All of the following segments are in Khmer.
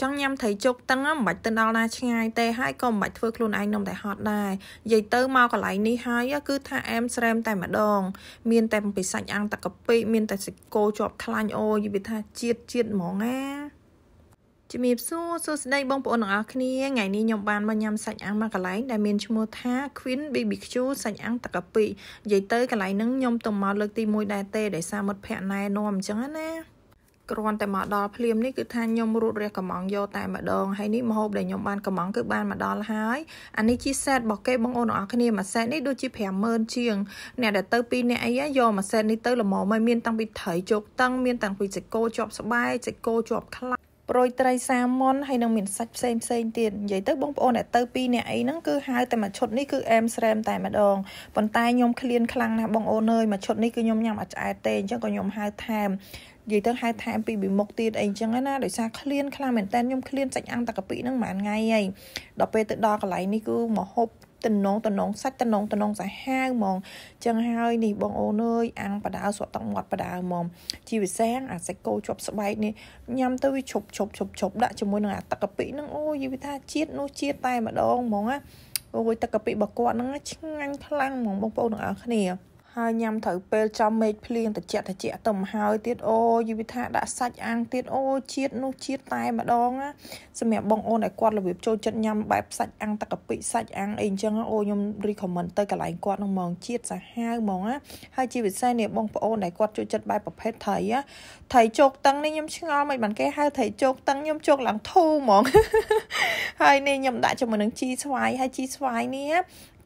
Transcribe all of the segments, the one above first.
ចង់ញ៉ាំត្រីជោគតឹងមិនបាច់ទៅដល់ណាឆ្ងាយទេហើយក៏មិនបាច់ធ្វើខ្លួនឯងនំតែហត់ដែរនិយាយទៅមកកន្លែងនេះហើយគឺថាអែមស្រែមតែម្ដង មានតែពីសាច់អាំងតកាពិមានតែសាច់គោជាប់ខ្លាញ់អូយវាថាជាតិជាតិហ្មងណាជំរាបសួរសួស្តីបងប្អូនទាំងអស់គ្នាថ្ងៃនេះខ្ញុំបានមកញ៉ាំសាច់អាំងមកកន្លែងដែលមានឈ្មោះថា Queen BBQ សាច់អាំងតកាពិនិយាយទៅកន្លែងហ្នឹងខ្ញុំទៅមកលើកទី1ដែរទេដោយសារមិត្តភ័ក្ដិណែនាំអញ្ចឹងណា គ្រាន់តែមកដល់ភ្លាមនេះគឺថាខ្ញុំរូតរះកំងយកតែម្ដងហើយនេះម្ហូបដែលខ្ញុំបានកំងគឺបានមកដល់ហើយអានេះជាសេតរបស់គេបងប្អូនទាំងអស់គ្នាមួយសេតនេះដូចជា50000ជាងអ្នកដែលទៅពីរអ្នកអីយកមួយសេតនេះទៅល្មមហើយមានតាំងពីត្រីជោគតឹងមានតាំងពីសាច់គោជាប់ស្បែកសាច់គោជាប់ខ្លាប្រួយត្រីសាម៉ុនហើយនឹងមានសាច់ផ្សេងផ្សេងទៀតនិយាយទៅបងប្អូនដែលទៅពីអ្នកអីហ្នឹងគឺហៅតែមួយឈុតនេះគឺអែមស្រែមតែម្ដងប៉ុន្តែខ្ញុំឃ្លានខ្លាំងណាស់បងអូនអើយមួយឈុតនេះគឺខ្ញុំញ៉ាំអត់ឆ្អែតទេអញ្ចឹងក៏ខ្ញុំហៅថែមនិយាយទៅហៅថែមពីពីមុខទៀតអីចឹងណាដោយសារឃ្លានខ្លាំងមែនតើខ្ញុំឃ្លានសាច់អាំងតាកាពិហ្នឹងមួយថ្ងៃហើយដល់ពេលទៅដល់កន្លែងនេះគឺមកហូប តំណងតំណងសាច់តំណងតំណងសាហាវហ្មងចឹងហើយនេះបងអូនអើយអាំងបដាស្រក់ទឹកមាត់បដាហ្មងជាពិសេសអាសាច់គោជាប់ស្បែកនេះញ៉ាំទៅវាឈប់ឈប់ឈប់ឈប់ដាក់ជាមួយនឹងអាទឹកកាពិហ្នឹងអូយវាថាជាតិនោះជាតិតែម្ដងហ្មងណាអូយទឹកកាពិរបស់គាត់ហ្នឹងឆ្ងាញ់ខ្លាំងហ្មងបងប្អូនទាំងអស់គ្នា ហើយញ៉ាំត្រូវពេលចំមេឃភ្លៀងត្រជាក់ត្រជាក់ទៅមកហើយទៀតអូយវិថាដាក់សាច់អាំងទៀតអូជាតិនោះជាតិតែម្ដងណាសម្រាប់បងអូនឲ្យគាត់របៀបចូលចិត្តញ៉ាំបែបសាច់អាំងទឹកកាពិសាច់អាំងអីអញ្ចឹងអូខ្ញុំ recommend ទៅកន្លែងគាត់នឹងហ្មងជាតិសាហាវហ្មងណាហើយជាពិសេសនេះបងប្អូនដែលគាត់ចូលចិត្តបែបប្រភេទត្រីណាត្រីជោគតឹងនេះខ្ញុំឆ្ងល់មិនបានគេហៅត្រីជោគតឹងខ្ញុំជោគឡើងធូរហ្មងហើយនេះខ្ញុំដាក់ជាមួយនឹងជីស្វាយហើយជីស្វាយនេះ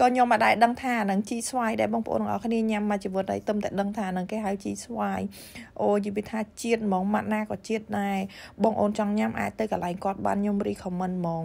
ក៏ខ្ញុំមិនដែរដឹងថានឹងជីស្វាយដែរបងប្អូនទាំងអស់គ្នាញ៉ាំមកជីវិតហើយទឹមតែដឹងថានឹងគេហៅជីស្វាយអូយនិយាយថាជាតិហ្មងម៉ាត់ណាក៏ជាតិដែរបងអូនចង់ញ៉ាំអាចទៅកន្លែងគាត់បានខ្ញុំ recommend ហ្មង